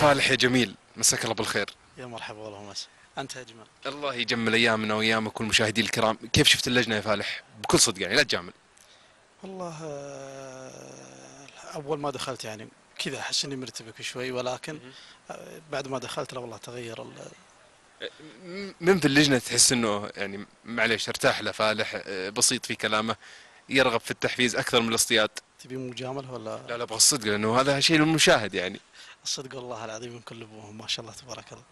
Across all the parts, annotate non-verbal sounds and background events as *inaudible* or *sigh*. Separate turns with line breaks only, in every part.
فالح يا جميل مساك الله بالخير.
يا مرحبا والله مسا أنت اجمل
الله يجمل أيامنا وأيامك والمشاهدين الكرام. كيف شفت اللجنة يا فالح بكل صدق يعني لا تجامل.
والله آه، أول ما دخلت يعني كذا أحس إني مرتبك شوي ولكن آه، بعد ما دخلت لا والله تغير ال-
من في اللجنة تحس إنه يعني معليش ارتاح له فالح آه، بسيط في كلامه يرغب في التحفيز أكثر من الاصطياد؟
تبي مجاملة ولا؟
لا لا أبغى الصدق لأنه هذا شيء للمشاهد يعني.
الصدق والله العظيم من كل ابوهم ما شاء الله تبارك الله.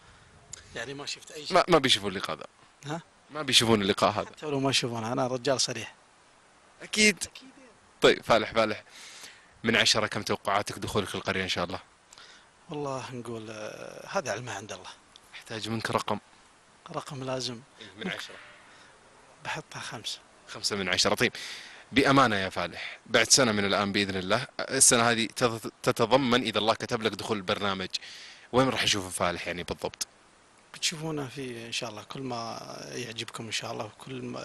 يعني ما شفت أي شيء.
ما ما بيشوفون اللقاء ذا.
ها؟
ما بيشوفون اللقاء هذا.
حتى لو ما يشوفونها أنا رجال صريح.
أكيد. طيب فالح فالح. من عشرة كم توقعاتك دخولك القرية إن شاء الله؟
والله نقول آه، هذا علمه عند الله.
احتاج منك رقم.
رقم لازم.
من عشرة.
بحطها خمسة.
خمسة من عشرة. طيب. بأمانة يا فالح بعد سنة من الآن بإذن الله السنة هذه تت- تتضمن إذا الله كتب لك دخول البرنامج. وين راح نشوف فالح يعني بالضبط؟
بتشوفونه في إن شاء الله كل ما يعجبكم إن شاء الله وكل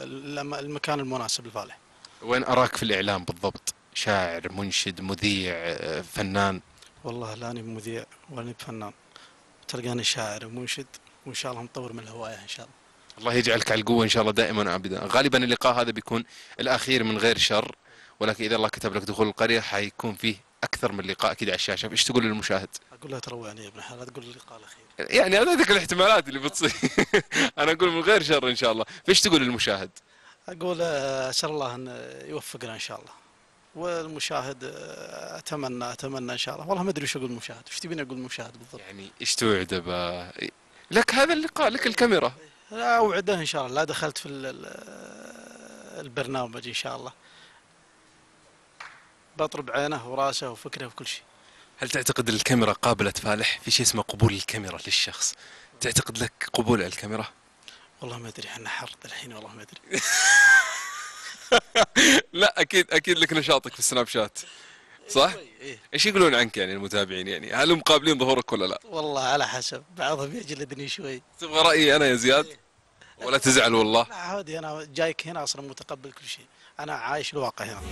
المكان المناسب لفالح.
وين أراك في الإعلام بالضبط؟ شاعر منشد مذيع فنان؟
والله لاني مذيع ولا فنان. تلقاني شاعر ومنشد وإن شاء الله مطور من الهواية إن شاء الله.
الله يجعلك على القوة إن شاء الله دائما وأبدا. غالبا اللقاء هذا بيكون الأخير من غير شر ولكن إذا الله كتب لك دخول القرية حيكون فيه أكثر من لقاء أكيد على الشاشة. إيش تقول للمشاهد؟
أقول له تروعني يا ابن الحلال تقول اللقاء الأخير.
يعني هذا ذيك الاحتمالات اللي بتصير. *laughs* أنا أقول من غير شر إن شاء الله. فإيش تقول للمشاهد؟
أقول آه، أسأل الله أن يوفقنا إن شاء الله. والمشاهد آه، أتمنى أتمنى إن شاء الله. والله ما أدري وش أقول المشاهد وش تبيني أقول المشاهد بالضبط؟
يعني إيش توعد ب- لك هذا اللقاء لك الكاميرا.
لا اوعده إن شاء الله. لا دخلت في ال- ال- البرنامج إن شاء الله. بطرب عينه وراسه وفكره وكل شيء.
هل تعتقد الكاميرا قابلة فالح؟ في شيء اسمه قبول الكاميرا للشخص. تعتقد لك قبول على الكاميرا؟
والله ما أدري إحنا حر الحين والله ما أدري. *laughs*
لا أكيد أكيد لك نشاطك في السناب شات. صح؟
إيه.
إيش يقولون عنك يعني المتابعين؟ يعني هل هم قابلين ظهورك ولا لا؟
والله على حسب بعضهم يجلدني شوي.
تبغى رأيي أنا يا زياد؟ ولا تزعل والله؟
لا عادي أنا جايك هنا أصلا متقبل كل شيء. أنا عايش الواقع هنا.